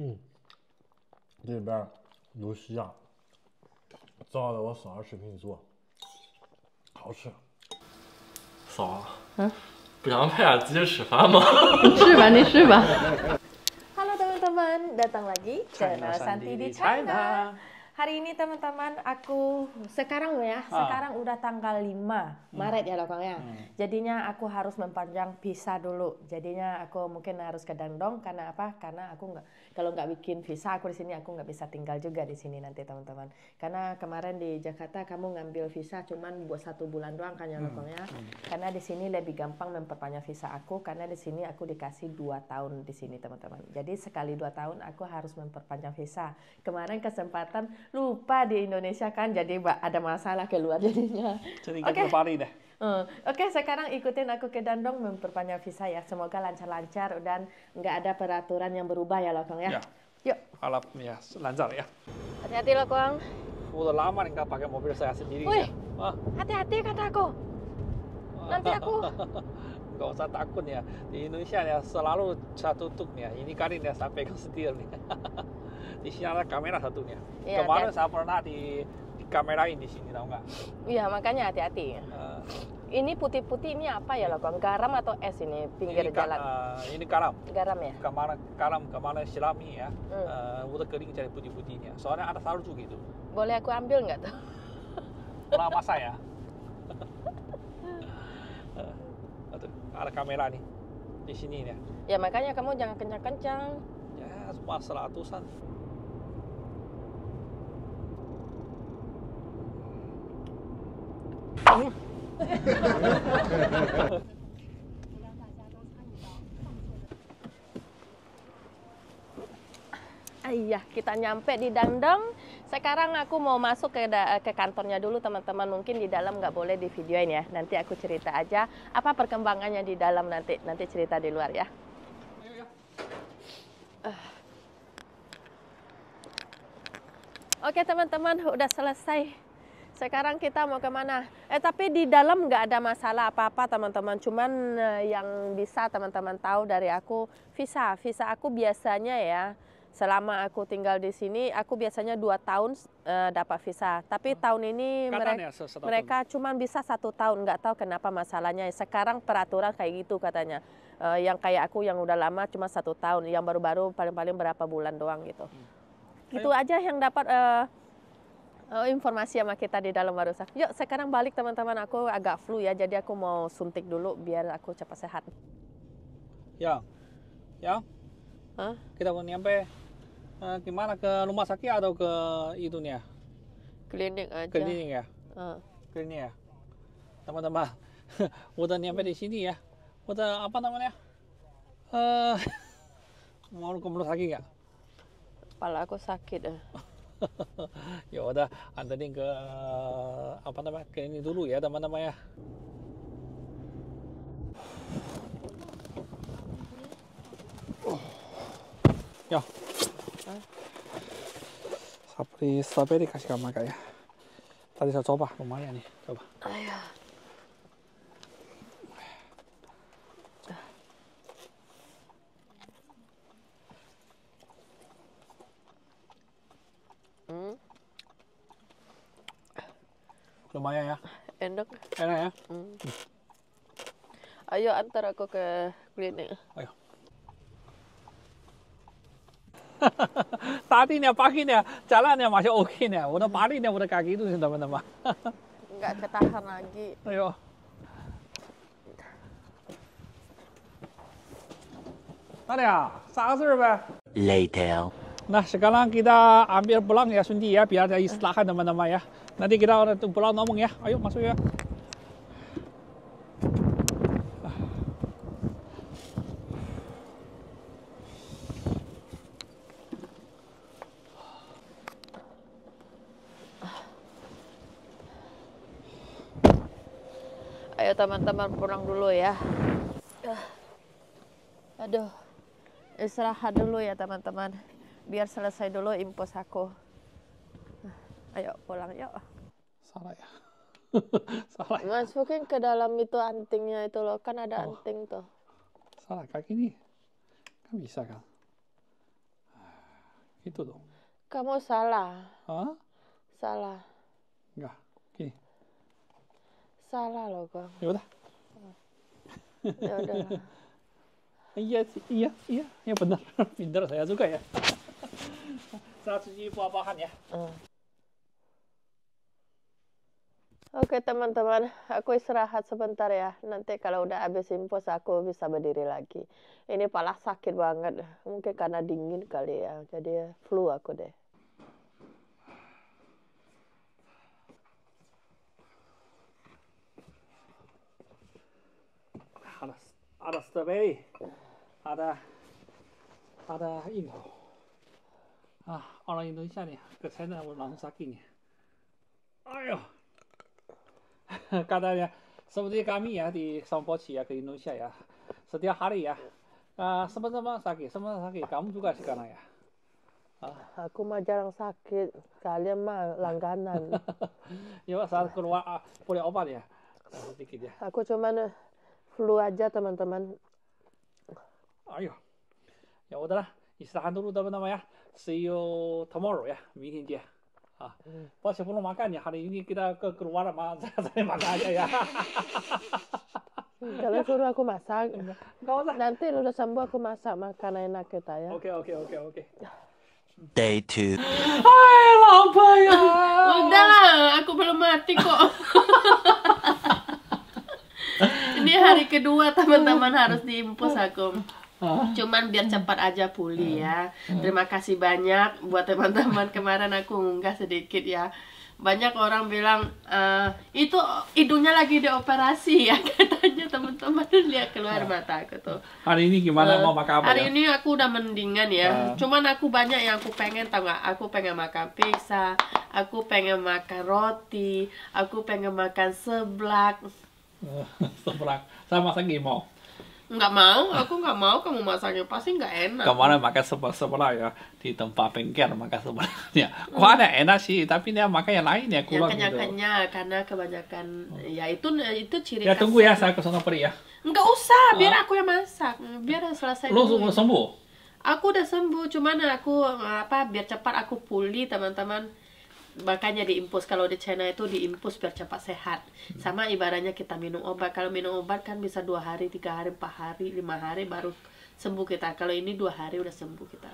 嗯，这边牛膝啊，照着我嫂视频做，好吃。嫂，嗯，不想拍啊，直接吃饭吗？吃吧，你吃吧。Hello，朋友们，又来了，China Santi in China。Hari ini teman-teman aku sekarang ya, ah. sekarang udah tanggal 5 hmm. Maret ya lokang ya. Hmm. Jadinya aku harus mempanjang visa dulu. Jadinya aku mungkin harus ke Dandong karena apa? Karena aku nggak kalau nggak bikin visa aku di sini aku nggak bisa tinggal juga di sini nanti teman-teman. Karena kemarin di Jakarta kamu ngambil visa cuman buat satu bulan doang kan ya hmm. lokang ya. Hmm. Karena di sini lebih gampang memperpanjang visa aku karena di sini aku dikasih dua tahun di sini teman-teman. Jadi sekali dua tahun aku harus memperpanjang visa. Kemarin kesempatan lupa di Indonesia kan jadi ada masalah keluar jadinya. Jadi. Okay. deh. Uh, Oke, okay, sekarang ikutin aku ke Dandong memperpanjang visa ya. Semoga lancar-lancar dan nggak ada peraturan yang berubah ya, Lokong ya. ya. Yuk. Harap ya lancar ya. Hati-hati Lokong. Udah lama nih nggak pakai mobil saya sendiri. Wih, ya. hati-hati kata aku. Nanti aku. Gak usah takut ya. Di Indonesia ya selalu saya tutup ya. Ini kan ini saya pegang setir nih. di sini ada kamera satunya. Ya, Kemarin saya pernah di, di kamerain di sini tahu nggak? Iya makanya hati-hati. Uh, ini putih-putih ini apa ya loh, garam atau es ini pinggir ini jalan? Uh, ini garam. Garam ya. Kemarin garam kemarin silami ya. Hmm. Uh, udah kering jadi putih-putihnya. Soalnya ada salju gitu. Boleh aku ambil nggak tuh? Lama saya. uh, ada kamera nih di sini ya. Ya makanya kamu jangan kencang-kencang. Ya, cuma seratusan. Iya, kita nyampe di Dandong. Sekarang aku mau masuk ke ke kantornya dulu teman-teman. Mungkin di dalam nggak boleh di videoin ya. Nanti aku cerita aja apa perkembangannya di dalam nanti. Nanti cerita di luar ya. Uh. Oke teman-teman, udah selesai sekarang kita mau ke mana? Eh tapi di dalam nggak ada masalah apa-apa teman-teman. Cuman eh, yang bisa teman-teman tahu dari aku visa. Visa aku biasanya ya selama aku tinggal di sini aku biasanya dua tahun eh, dapat visa. Tapi hmm. tahun ini mereka ya, mereka cuma bisa satu tahun. Nggak tahu kenapa masalahnya. Sekarang peraturan kayak gitu katanya. Eh, yang kayak aku yang udah lama cuma satu tahun. Yang baru-baru paling-paling berapa bulan doang gitu. Hmm. Itu aja yang dapat. Eh, Oh, informasi sama kita di dalam barusan. Yuk, sekarang balik teman-teman. Aku agak flu ya, jadi aku mau suntik dulu biar aku cepat sehat. Ya, ya. Huh? Kita mau nyampe uh, gimana ke rumah sakit atau ke itu nih ya? Klinik aja. Klinik ya. Uh. Klinik ya. Teman-teman, udah nyampe di sini ya. Udah apa namanya? Uh, mau ke rumah sakit nggak? Kepala aku sakit. Eh. ya udah anterin ke apa namanya ke ini dulu ya teman-teman ya ya sapi sapi dikasih kamu ya tadi saya coba lumayan nih coba Ayah. Lumayan ya. Enak. Enak ya. Hmm. Ayo antar aku ke klinik. Ayo. Tadi nih pagi nih jalannya masih oke okay nih. Udah pari nih udah kaki itu sih teman-teman. Enggak ketahan lagi. Ayo. Tadi ya, Later. Nah sekarang kita ambil pulang ya Sundi ya biar ada istirahat teman-teman ya. Nanti kita untuk pulang ngomong ya. Ayo masuk ya. Ayo teman-teman pulang dulu ya. Aduh, istirahat dulu ya teman-teman biar selesai dulu impos aku. Ayo pulang yuk. Salah ya. Salah. Ya. Masukin ke dalam itu antingnya itu loh, kan ada oh. anting tuh. Salah kaki ini. Kan bisa kan. Itu tuh. Kamu salah. Hah? Salah. Enggak. Gini. Salah loh kok. Ya udah. Ya udah. Iya sih, iya, iya, iya benar. Pintar saya juga ya. Ya. Hmm. Oke teman-teman, aku istirahat sebentar ya. Nanti kalau udah habis impos aku bisa berdiri lagi. Ini pala sakit banget. Mungkin karena dingin kali ya. Jadi flu aku deh. Ada ada strawberry. Ada ada ini. Ah, orang Indonesia nih ke sana langsung sakit nih. Ayo. Katanya seperti kami ya di Sampochi ya ke Indonesia ya. Setiap hari ya. Uh, sama-sama sakit, sama sakit. Kamu juga sekarang ya. Aku mah jarang sakit. Kalian mah langganan. ya saat keluar ah, boleh obat ya. Sedikit ya. Aku cuman flu aja teman-teman. Ayo. Ya udahlah, istirahat dulu teman-teman ya. See you tomorrow ya, 明天见。啊，pas sebelum makan ya hari ini kita ke keluar sama saya makan aja ya. Kalian suruh aku masak. Enggak usah. Nanti udah sembuh aku masak makan enak kita ya. Oke oke oke oke. Day two. Hai lapar ya. Udahlah, aku belum mati kok. Ini hari kedua teman-teman harus diimpus aku. Cuman biar cepat aja pulih ya. Terima kasih banyak buat teman-teman kemarin aku unggah sedikit ya. Banyak orang bilang e, itu hidungnya lagi dioperasi ya katanya teman-teman lihat keluar mata aku tuh. Hari ini gimana Eh, mau makan apa Hari ya? ini aku udah mendingan ya. Ah. Cuman aku banyak yang aku pengen tau gak? Aku pengen makan pizza, aku pengen makan roti, aku pengen makan seblak. Sebelah sama lagi mau. Nggak mau, aku nggak mau kamu masaknya pasti nggak enak. Kemarin makan sebelah sebelah ya di tempat bengkel makan sebelahnya. Kok ada enak sih, tapi dia makan yang lain ya Yang kurang gitu. kenyang-kenyang karena kebanyakan ya itu itu ciri Ya tunggu ya saya ke sana pergi ya. Nggak usah, biar aku yang masak. Biar selesai. Lu dulu. semua sembuh. Aku udah sembuh, cuman aku apa biar cepat aku pulih teman-teman. Makanya diimpus kalau di China itu diimpus biar cepat sehat. Sama ibaratnya kita minum obat. Kalau minum obat kan bisa dua hari, tiga hari, empat hari, lima hari baru sembuh kita. Kalau ini dua hari udah sembuh kita.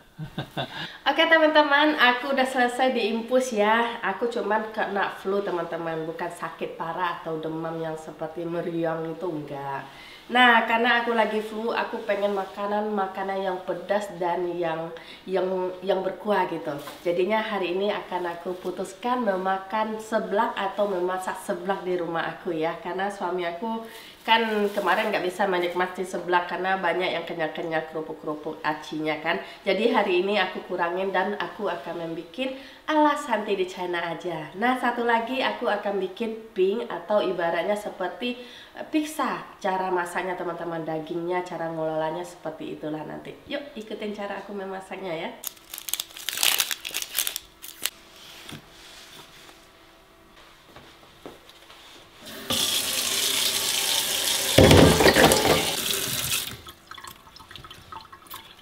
Oke teman-teman, aku udah selesai diimpus ya. Aku cuman kena flu teman-teman, bukan sakit parah atau demam yang seperti meriang itu enggak. Nah, karena aku lagi flu, aku pengen makanan makanan yang pedas dan yang yang yang berkuah gitu. Jadinya hari ini akan aku putuskan memakan seblak atau memasak seblak di rumah aku ya. Karena suami aku kan kemarin nggak bisa menikmati seblak karena banyak yang kenyal-kenyal kerupuk-kerupuk acinya kan. Jadi hari ini aku kurangin dan aku akan membuat ala Santi di China aja. Nah, satu lagi aku akan bikin pink atau ibaratnya seperti eh, pizza. Cara masaknya teman-teman dagingnya, cara ngelolanya seperti itulah nanti. Yuk, ikutin cara aku memasaknya ya.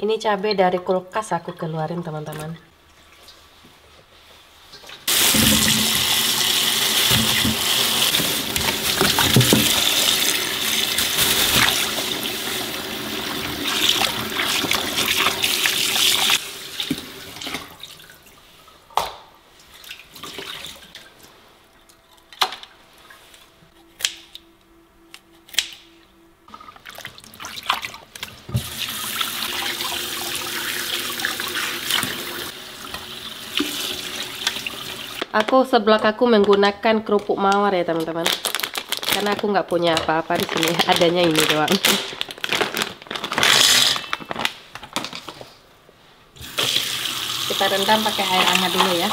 Ini cabai dari kulkas aku keluarin teman-teman. Aku sebelah aku menggunakan kerupuk mawar ya teman-teman. Karena aku nggak punya apa-apa di sini, adanya ini doang. Kita rendam pakai air hangat dulu ya.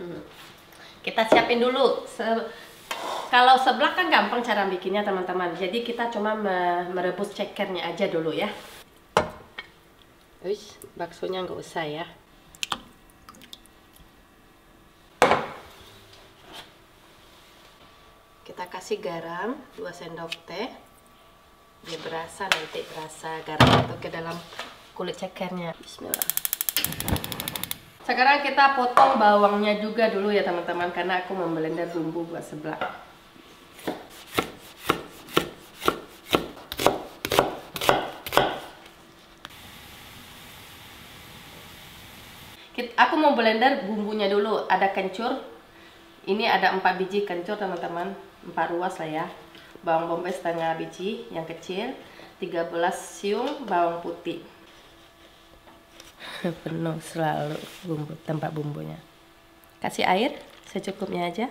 Hmm. Kita siapin dulu. Se- kalau seblak kan gampang cara bikinnya teman-teman. Jadi kita cuma me- merebus cekernya aja dulu ya. Wis, baksonya nggak usah ya. Kita kasih garam 2 sendok teh. Dia berasa nanti berasa garam itu ke dalam kulit cekernya. Bismillah. Sekarang kita potong bawangnya juga dulu ya teman-teman karena aku memblender bumbu buat seblak. Aku mau blender bumbunya dulu. Ada kencur. Ini ada 4 biji kencur teman-teman. 4 ruas lah ya. Bawang bombay setengah biji yang kecil. 13 siung bawang putih. penuh selalu bumbu tempat bumbunya kasih air secukupnya aja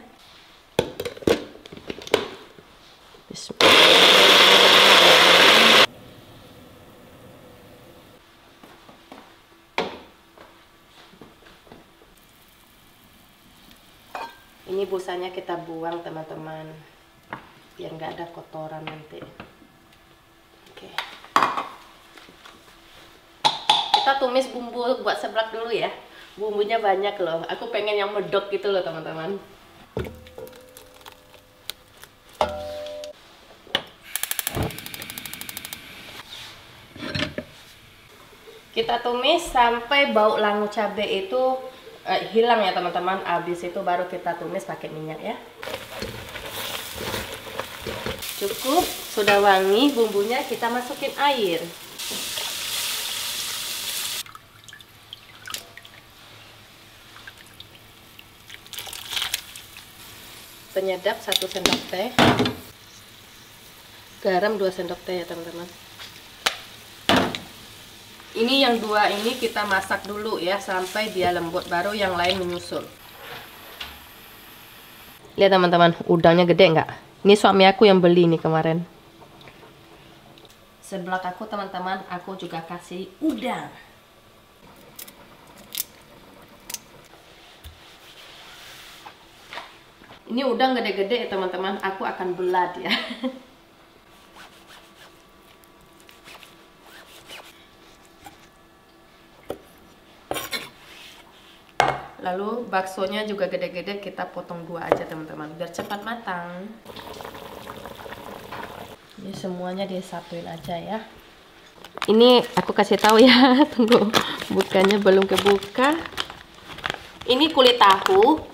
ini busanya kita buang teman-teman. Biar nggak ada kotoran nanti. Kita tumis bumbu buat seblak dulu ya. Bumbunya banyak loh. Aku pengen yang medok gitu loh teman-teman. Kita tumis sampai bau langu cabai itu uh, hilang ya teman-teman. Habis itu baru kita tumis pakai minyak ya. Cukup sudah wangi bumbunya kita masukin air. Penyedap 1 sendok teh. Garam 2 sendok teh ya teman-teman ini yang dua ini kita masak dulu ya sampai dia lembut baru yang lain menyusul. Lihat teman-teman udangnya gede nggak? Ini suami aku yang beli nih kemarin. Sebelah aku teman-teman aku juga kasih udang. Ini udang gede-gede ya teman-teman aku akan belat ya lalu baksonya juga gede-gede kita potong dua aja teman-teman biar cepat matang ini semuanya disatuin aja ya ini aku kasih tahu ya tunggu bukannya belum kebuka ini kulit tahu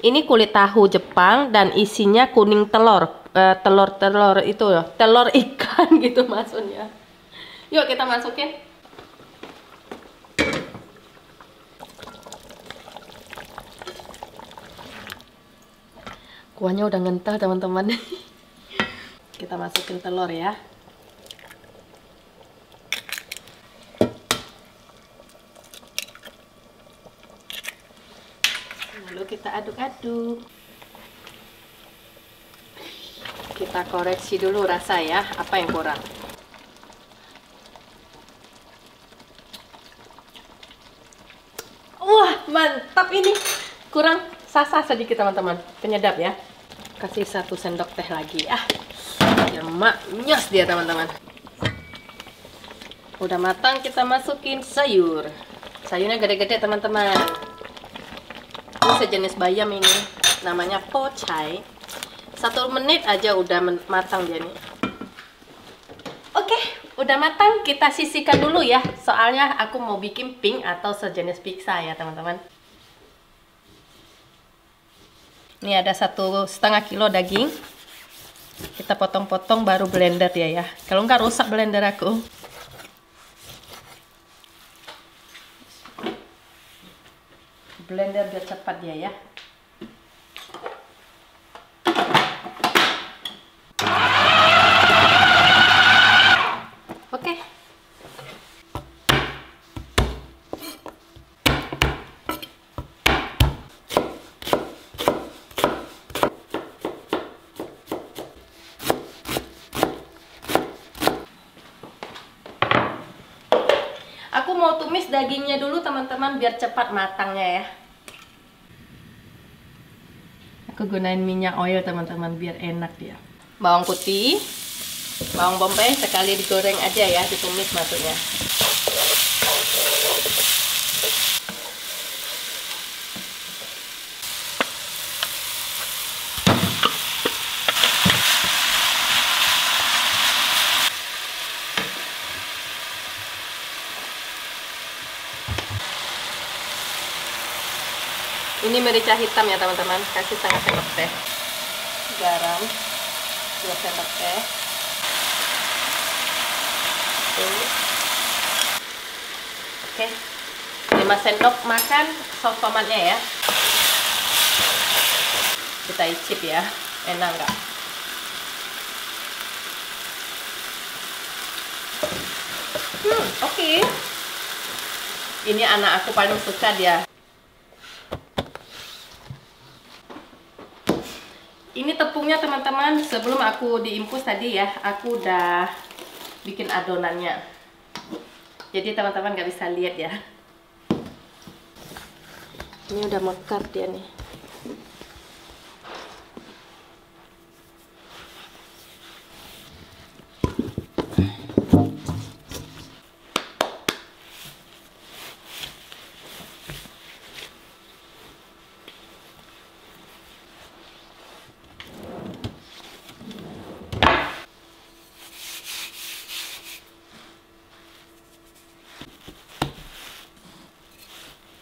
ini kulit tahu Jepang dan isinya kuning telur. Uh, telur-telur itu ya, telur ikan gitu maksudnya. Yuk kita masukin. Kuahnya udah ngental teman-teman. kita masukin telur ya. kita aduk-aduk. Kita koreksi dulu rasa ya apa yang kurang. Wah mantap ini. Kurang sasa sedikit teman-teman. Penyedap ya kasih satu sendok teh lagi ah. Ya maknyos dia teman-teman. Udah matang kita masukin sayur. Sayurnya gede-gede teman-teman. Ini sejenis bayam ini namanya pocai. Satu menit aja udah matang dia nih. Oke udah matang kita sisihkan dulu ya. Soalnya aku mau bikin pink atau sejenis pizza ya teman-teman ini ada satu setengah kilo daging. Kita potong-potong baru blender ya ya. Kalau nggak rusak blender aku. Blender biar cepat dia ya oke Aku mau tumis dagingnya dulu teman-teman biar cepat matangnya ya. Aku gunain minyak oil teman-teman biar enak dia. Bawang putih bawang bombay sekali digoreng aja ya ditumis maksudnya Ini merica hitam ya teman-teman. Kasih setengah sendok teh. Garam 2 sendok teh. Oke. 5 sendok makan saus tomatnya ya. Kita icip ya. Enak nggak? Hmm, oke. Okay. Ini anak aku paling suka dia. Ini tepungnya teman-teman, sebelum aku diinfus tadi ya, aku udah bikin adonannya. Jadi teman-teman nggak bisa lihat ya. Ini udah mekar dia nih.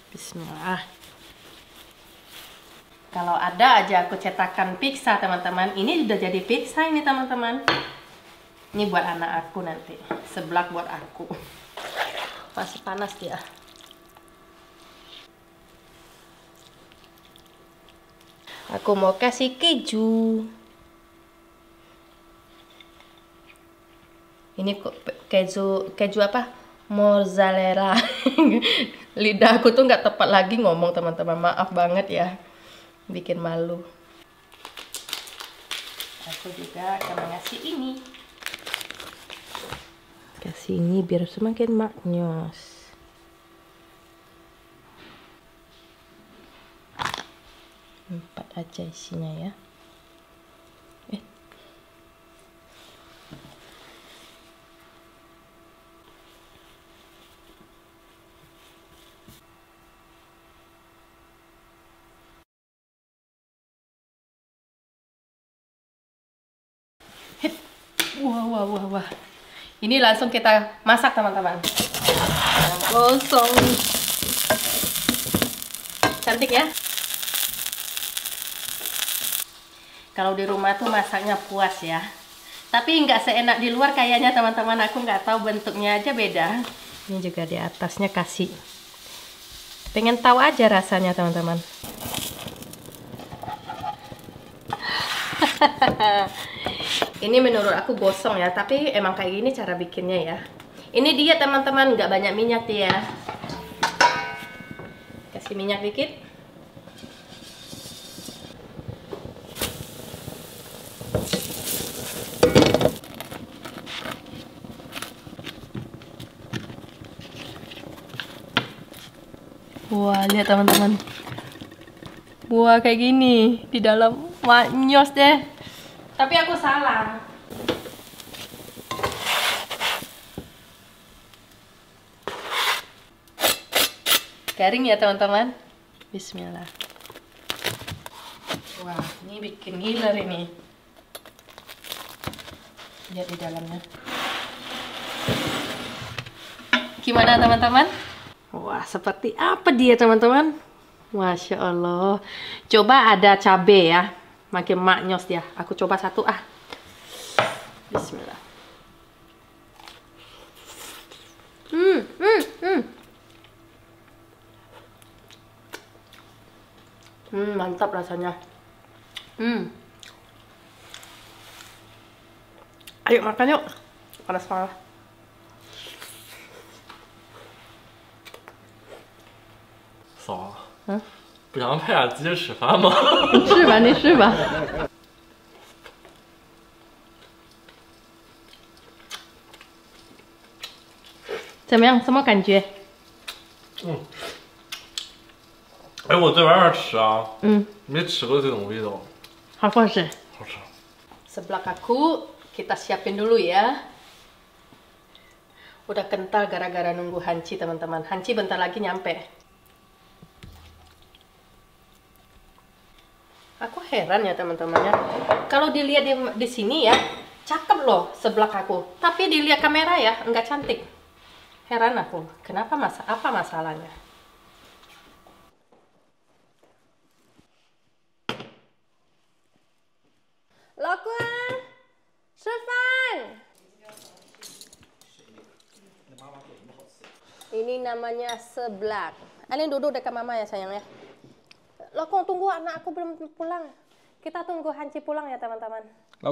Bismillah. Kalau ada aja aku cetakan pizza teman-teman. Ini udah jadi pizza ini teman-teman. Ini buat anak aku nanti. Seblak buat aku. Masih panas dia. Aku mau kasih keju. Ini keju keju apa? Mozzarella. Lidah aku tuh nggak tepat lagi ngomong teman-teman. Maaf banget ya. Bikin malu. Aku juga akan ngasih ini. Kasih ini biar semakin maknyos. Empat aja isinya ya. Eh. Hip. Wah, wah, wah. Ini langsung kita masak teman-teman. Kosong. Cantik ya? Kalau di rumah tuh masaknya puas ya. Tapi nggak seenak di luar kayaknya teman-teman. Aku nggak tahu bentuknya aja beda. Ini juga di atasnya kasih. Pengen tahu aja rasanya teman-teman. ini menurut aku gosong ya. Tapi emang kayak gini cara bikinnya ya. Ini dia teman-teman. Nggak banyak minyak dia. Kasih minyak dikit. Wah, lihat teman-teman. Wah, kayak gini di dalam maknyos deh. Tapi aku salah. Garing ya teman-teman. Bismillah. Wah, ini bikin giler ini. Lihat di dalamnya. Gimana teman-teman? Wah, seperti apa dia teman-teman? Masya Allah. Coba ada cabe ya. Makin maknyos dia. Aku coba satu ah. Bismillah. Hmm, hmm, hmm. Hmm, mantap rasanya. Hmm. Ayo makan yuk. Panas-panas. 嫂，嗯，不想配点鸡翅吃饭吗？试吧，你试吧。怎么样？什么感觉？嗯哎，我在外面吃啊，嗯，没吃过这种味道，好不好吃？好吃。Sebelah kaku kita siapin dulu ya. Udah kental gara-gara nunggu Hanci teman-teman. Hanci bentar lagi nyampe. heran ya teman-temannya kalau dilihat di, di sini ya cakep loh sebelah aku. Tapi dilihat kamera ya enggak cantik. Heran aku. Kenapa masa apa masalahnya? Lokuan Sefan ini namanya seblak. Ini duduk dekat mama ya sayang ya. 老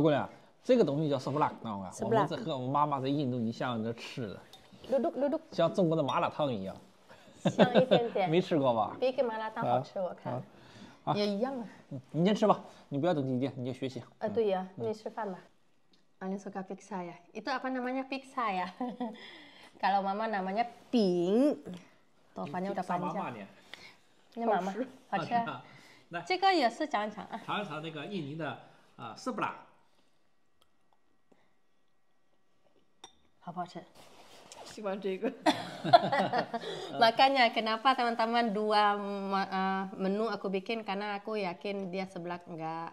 公娘，这个东西叫什么辣？我们这和我们妈妈在印度尼西亚都吃的。嘟嘟嘟嘟，像中国的麻辣烫一样。香一点点。没吃过吧？比给麻辣烫好吃，我看。也一样啊。你先吃吧，你不要等弟弟，你就学习。呃，对呀，你吃饭吧。Ani suka pizza ya. Itu apa namanya pizza ya? Kalau 它 pink. Topannya 呢？ Ini mama. 好吃啊。来，这个也是讲一讲啊。尝一尝这个印尼的啊斯布拉。好不好吃？喜欢这个。 Makanya kenapa teman-teman dua ma- eh, menu aku bikin karena aku yakin dia sebelah nggak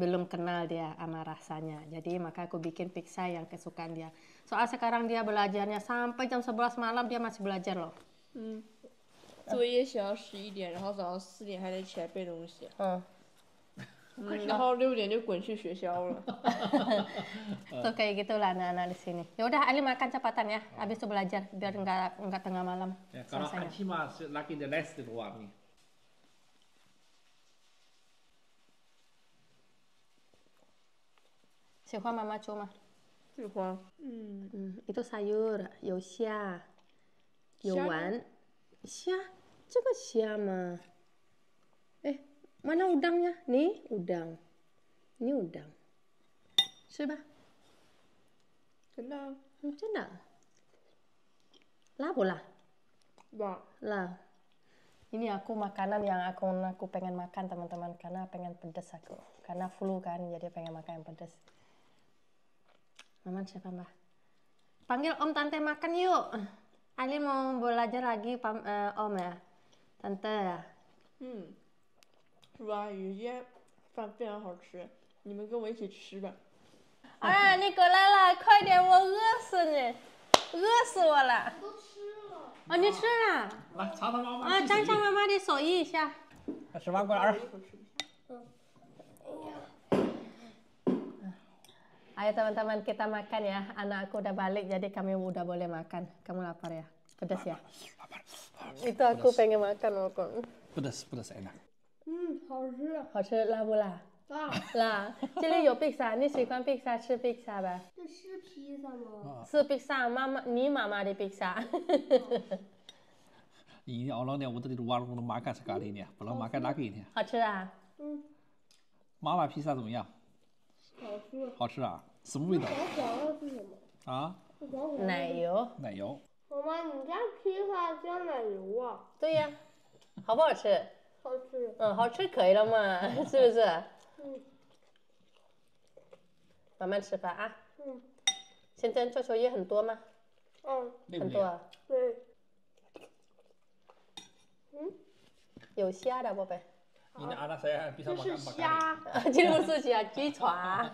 belum kenal dia sama rasanya. Jadi maka aku bikin pizza yang kesukaan dia. Soal sekarang dia belajarnya sampai jam 11 malam dia masih belajar loh. 作业写到十一点，然后早上四点还得起来背东西， Hmm. 嗯、然后六点就滚去学校了。 Tuh kayak gitulah anak-anak di sini. Ya udah Ali makan cepatan ya, habis itu belajar biar nggak nggak tengah malam. Kalau selesainya. Hanci mah是 lagi the last luar nih. Siapa mama cuma? 喜欢，嗯， Hmm, itu sayur, 有虾， Syah, coba Syah mah. Eh, mana udangnya? Nih, udang. Ini udang. Coba. Kenal. Macam nak? Lah bola. Lah. Lah. Ini aku makanan yang aku aku pengen makan teman-teman karena pengen pedes aku. Karena flu kan jadi pengen makan yang pedes. Mama siapa mbah? Panggil om tante makan yuk. Ali mau belajar lagi pam, eh, om ya. Tante ya. 嗯，是吧？有一些饭非常好吃，你们跟我一起吃吧。Ah, ni 过来了，快点，我饿死你，饿死我了。都吃了。哦，你吃了？来尝尝妈妈啊，尝尝妈妈的手艺一下。吃饭过来 Ayo teman-teman kita makan ya. Anak aku udah balik jadi kami udah boleh makan. Kamu lapar ya? Pedas ya? Itu aku pengen makan kok. pedas pedas enak. 嗯，好吃好吃辣不辣？啊！辣。这里有披萨，你喜欢披萨吃披萨吧？这是披萨吗？是披萨，妈妈你妈妈的披萨。 Ini orang yang udah di luar udah makan sekali nih, belum makan lagi nih. 好吃啊？妈妈披萨怎么样？ 好吃。好吃啊？什么味道？黄黄的是什么？啊？奶油。奶油。妈妈，你家披萨加奶油啊？对呀、好不好吃？好吃。嗯，好吃可以了嘛，是不是？嗯慢慢吃吧啊。嗯现在做作业很多吗？嗯？很多啊。对。有虾的宝贝。Ini anak saya bisa 这是 makan empat kali. 虾。这不是虾，鸡爪。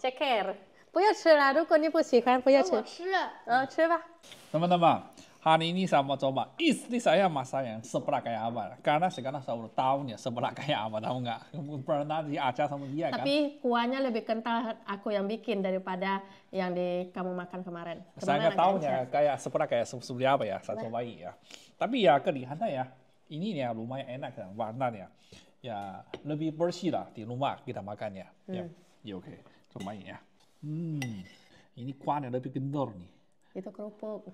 ceker。不要吃了，如果你不喜欢，不要吃我。吃。嗯，吃吧。 Teman-teman, hari ini saya mau coba istri saya masak yang sebelah kayak apa. Karena sekarang saya udah tahu nih sebelah kayak apa, tahu nggak? Pernah diajar sama dia kan. Tapi kuahnya lebih kental aku yang bikin daripada yang di kamu makan kemarin. Saya nggak tahu ya kayak sebelah kayak se- seperti apa ya, saya cobain ya. Tapi ya kelihatannya ya, ini nih ya lumayan enak kan warnanya. Ya lebih bersih lah di rumah kita makan ya. Ya, ya oke, cobain ya. Hmm, ini kuahnya lebih kendor nih. Itu kerupuk.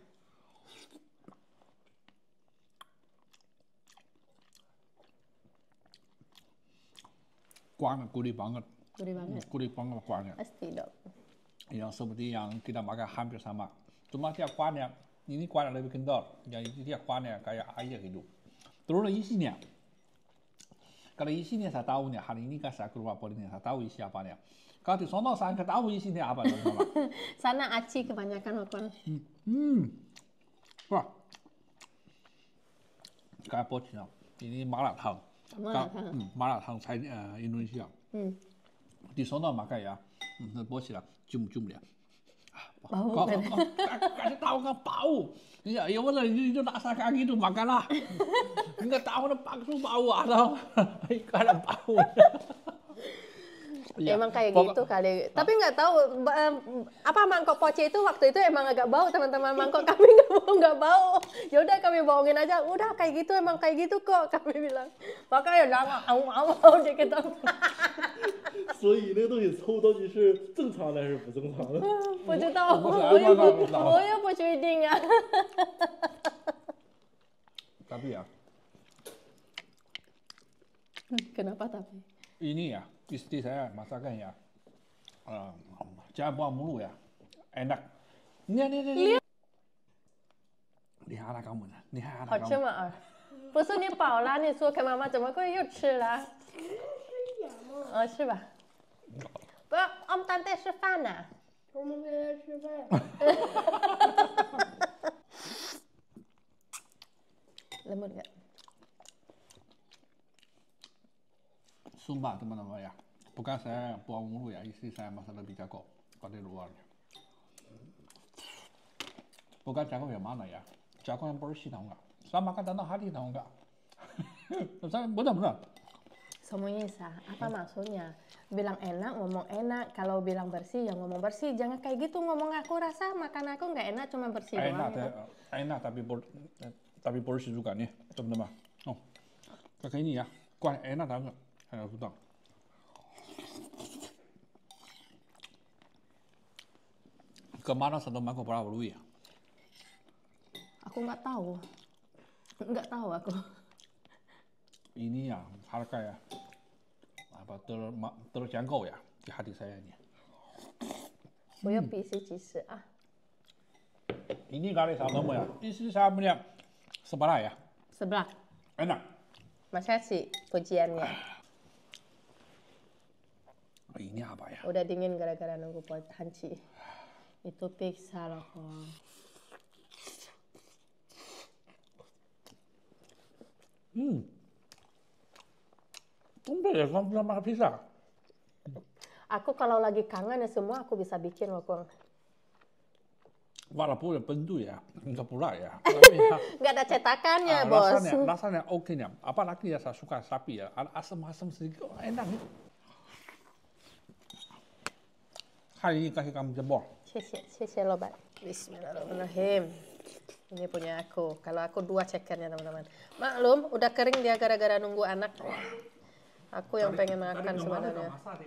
Kuahnya gurih banget, Gurih banget. gurih banget kuahnya. Pasti dong. yang seperti yang kita makan hampir sama. Cuma dia kuahnya, ini kuahnya lebih kendor. Yang ini dia kuahnya kayak air gitu. Terus isinya. Kalau isinya saya tahu nih, hari ini kan saya keluar polinnya, saya tahu isi apanya. Kalau di sono saya nggak tahu isinya apa. teman-teman. Sana aci kebanyakan makan. hmm. Wah. Kayak bocil. Ini malatang. Malatang. Hmm, malatang saya uh, Indonesia. Hmm. Di sono makan ya, hmm, cium-cium dia. Bau Kau, kan? kasih tahu kan bau. Ya, ya benar itu, itu rasa kayak gitu makanlah. Enggak tahu ada bakso bau atau ikan bau Iya. Emang kayak Pokok- gitu kali. Tapi nggak tahu ba- em, apa mangkok poce itu waktu itu emang agak bau teman-teman. Mangkok kami nggak bau nggak bau. Ya udah kami bohongin aja. Udah kayak gitu emang kayak gitu kok kami bilang. Makanya jangan au au au dia gitu. 所以那个东西抽到底是正常的还是不正常的？不知道，不是我也不不知道我也不确定啊。 Tapi ya, Kenapa tapi? 伊尼啊，这是这是我马萨干呀，加鲍母卤呀，哎那，你你你你，你还辣搞么子？你还辣搞么子？好吃吗啊？不是你饱了，你说给妈妈，怎么会又吃了？嗯，是吧？不，我们正在吃饭呢。我们在吃饭。哈哈哈哈哈哈！来，木木。Sumpah teman-teman ya, bukan saya buang mulu ya, istri saya lebih jago kalau di luarnya. Bukan jago yang mana ya, jago yang bersih tahu nggak? Saya makan tanah hati tahu nggak? saya benar-benar. Semuanya sah. Apa maksudnya? Bilang enak, ngomong enak. Kalau bilang bersih, ya ngomong bersih. Jangan kayak gitu ngomong aku rasa makan aku nggak enak, cuma bersih enak, doang. enak tapi ber, eh, tapi bersih juga nih teman-teman. Oh, kayak ini ya, kuah enak tahu nggak? Saya sudah. Kemana satu mangkok berapa duit ya? Aku nggak tahu. Nggak tahu aku. ini ya harga ya apa ter, ma- terjangkau ya di hati saya ini. 我要比试几次啊？ Ini kali sama ya, istri saya punya sebelah ya, Sebelah. enak. Masa sih pujiannya. Ini apa ya? Udah dingin gara-gara nunggu buat hanci. Itu pizza loh kok. Hmm. Tumben ya kamu bisa makan pizza. Aku kalau lagi kangen ya semua aku bisa bikin loh kok. Walaupun bentuk ya, enggak pula ya. Tapi ya, Nggak ada cetakannya ah, bos. rasanya, rasanya oke nya. Apalagi ya saya suka sapi ya, ada asam-asam sedikit, oh, enak nih. hari ini kasih kamu jebol. Cici, cici lo Bismillahirrahmanirrahim. Ini punya aku. Kalau aku dua cekernya, teman-teman. Maklum, udah kering dia gara-gara nunggu anak. Aku yang pengen makan sebenarnya. Kan?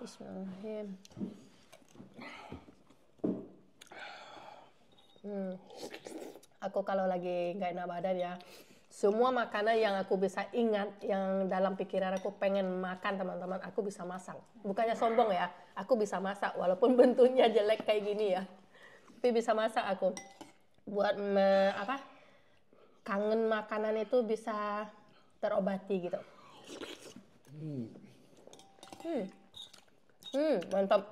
Bismillahirrahmanirrahim. Hmm. Aku kalau lagi nggak enak badan ya, semua makanan yang aku bisa ingat, yang dalam pikiran aku pengen makan teman-teman, aku bisa masak. Bukannya sombong ya, aku bisa masak walaupun bentuknya jelek kayak gini ya, tapi bisa masak aku. Buat me- apa? Kangen makanan itu bisa terobati gitu. Hmm, hmm mantap.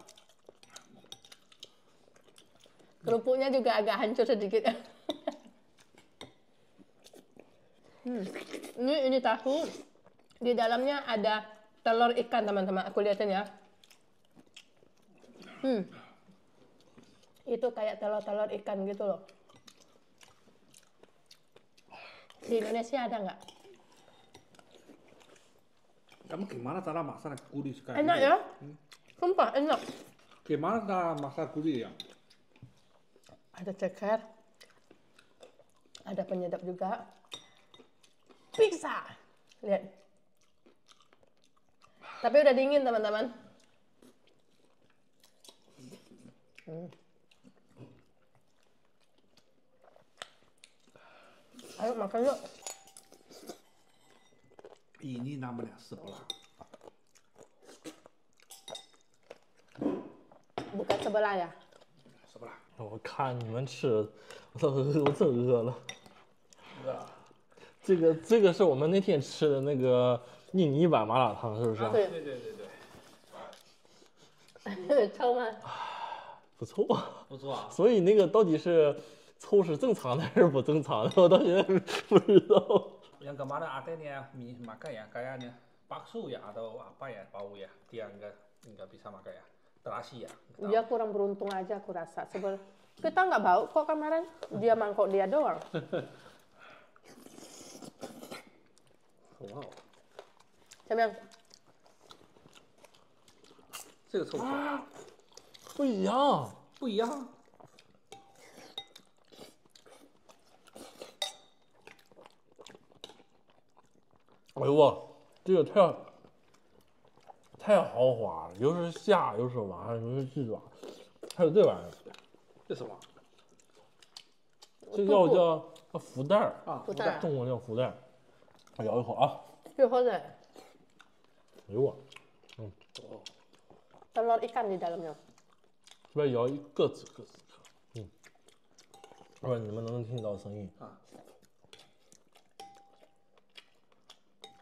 Kerupuknya juga agak hancur sedikit. hmm. Ini ini tahu. Di dalamnya ada telur ikan teman-teman. Aku lihatin ya. Hmm. Itu kayak telur-telur ikan gitu loh. Di Indonesia ada nggak? Kamu gimana cara masak gurih sekali? Enak ya? Sumpah enak. Gimana cara masak gurih ya? Ada ceker. Ada penyedap juga. Pizza. Lihat. Tapi udah dingin teman-teman. Hmm. Ayo makan yuk. Ini namanya sebelah. Bukan sebelah ya. Sebelah. 我看你们吃，我都饿，我真饿了。这个这个是我们那天吃的那个印尼版麻辣烫，是不是？对对对对对，臭吗？不错啊。不错啊。所以那个到底是臭是正常的还是不正常的？我到现在不知道。Yang kemarin adanya mie makan ya, kayaknya bakso ya atau apa ya bau ya, dia enggak enggak bisa makan ya, terasi ya. Dia kurang beruntung aja aku rasa. Sebel kita nggak bau kok kemarin. Dia mangkok dia doang. Wow. Siapa yang? 这个臭不臭？不一样。不一样。哎呦我，这个太太豪华了，又是虾，又是丸，又是鸡爪，还有这玩意儿，这什么？这叫叫叫福袋儿，啊，福袋中国叫福袋咬一口啊，最后的哎呦我，telur ikan di dalamnya. 这边咬一个子个子颗，嗯，不知道你们能不能听到声音啊？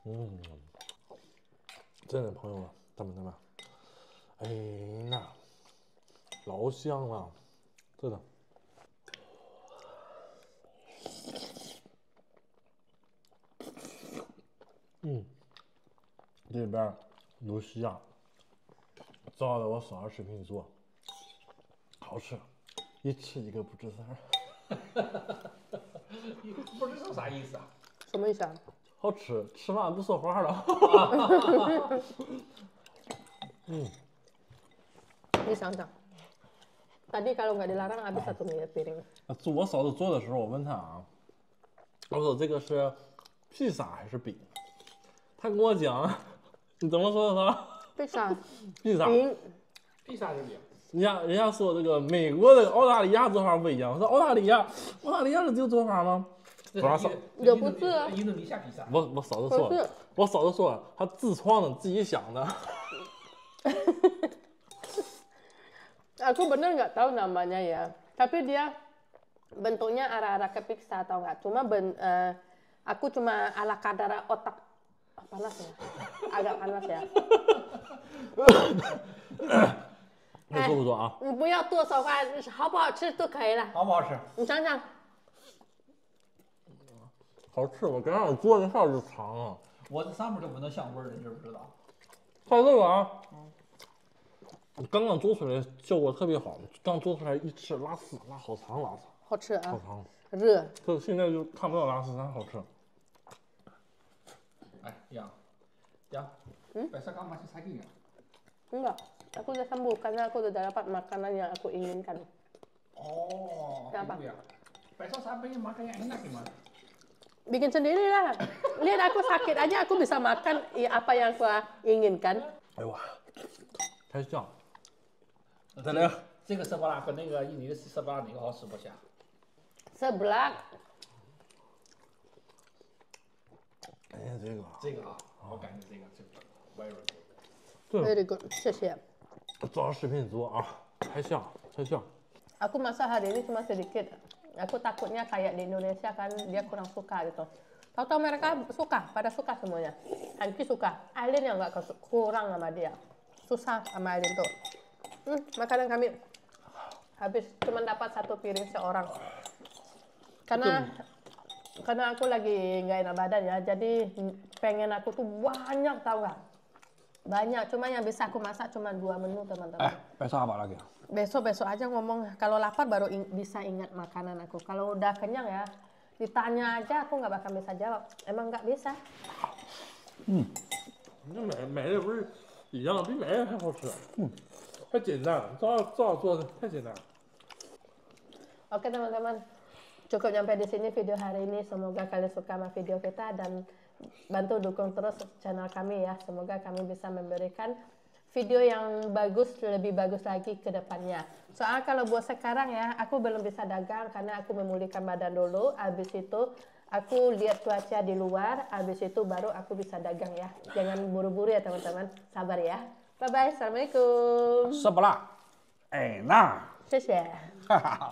嗯，真的朋友们，咱们咱们，哎那老香了，真的。嗯，这里边儿有虾，照着我嫂子视频做，好吃，一吃一个不吱声儿。不知道啥意思啊？什么意思啊？好吃，吃饭不说话了。Ini sangka. Tadi kalau nggak dilarang habis satu miliar piring. 做我嫂子做的时候，我问她啊，我说这个是披萨还是饼？她跟我讲，你怎么说的啥？Pizza, 披萨。pink, 披萨是饼，人家人家说这个美国的、澳大利亚做法不一样。我说澳大利亚，澳大利亚是这个做法吗？这不是印有不是啊印度尼西亚披萨。我我嫂子说不是了，我嫂子说了，她自创的，自己想的。Aku bener nggak tahu namanya ya. Tapi dia bentuknya arah-arah ke pizza atau nggak. Cuma ben, eh, aku cuma ala kadar otak ah, panas ya, agak panas ya. 你说不做啊？你不要剁手饭，好不好吃都可以了。好不好吃？你尝尝，好吃，我刚让我做的上就尝啊。我这上面都闻到香味儿了，你知不知道？看这个啊，刚刚做出来效果特别好，刚做出来一吃拉丝拉好长拉丝，好吃啊，好长。热。可是现在就看不到拉丝，但好吃。哎，yang, yang, besok kamu masih sakit nggak? Enggak, aku udah sembuh karena aku udah dapat makanan yang aku inginkan. Oh, Kenapa? itu ya. Besok sampai makan yang enak gimana? Bikin sendiri lah. Lihat aku sakit aja aku bisa makan ya, apa yang aku inginkan. 哎呦哇，太香！再来，这个色巴拉跟那个印尼的色巴拉哪个好吃不香？ Seblak. 哎呀，这个这个啊，我感觉这个这个 very good。这 Very good, 谢谢. 照视频做啊，太香太香。 Aku masak hari ini cuma sedikit. Aku takutnya kayak di Indonesia kan dia kurang suka gitu. Tahu-tahu mereka suka, pada suka semuanya. Anki suka, Aileen yang nggak kesu- kurang sama dia. Susah sama Aileen tuh. Hmm, makanan kami habis cuma dapat satu piring seorang. Karena karena aku lagi nggak enak badan ya, jadi pengen aku tuh banyak tahu nggak? Banyak, cuma yang bisa aku masak cuma dua menu teman-teman. Eh, besok apa lagi? Besok-besok aja ngomong, kalau lapar baru ing- bisa ingat makanan aku. Kalau udah kenyang ya, ditanya aja aku nggak bakal bisa jawab. Emang nggak bisa. 这买买的不是一样，比买的还好吃。嗯，太简单了，照照做的太简单了。 Oke teman-teman, cukup nyampe di sini video hari ini. Semoga kalian suka sama video kita dan bantu dukung terus channel kami ya. Semoga kami bisa memberikan video yang bagus lebih bagus lagi ke depannya. Soal kalau buat sekarang ya, aku belum bisa dagang karena aku memulihkan badan dulu. Habis itu aku lihat cuaca di luar, habis itu baru aku bisa dagang ya. Jangan buru-buru ya teman-teman, sabar ya. Bye bye, assalamualaikum. Sebelah, enak. 谢谢。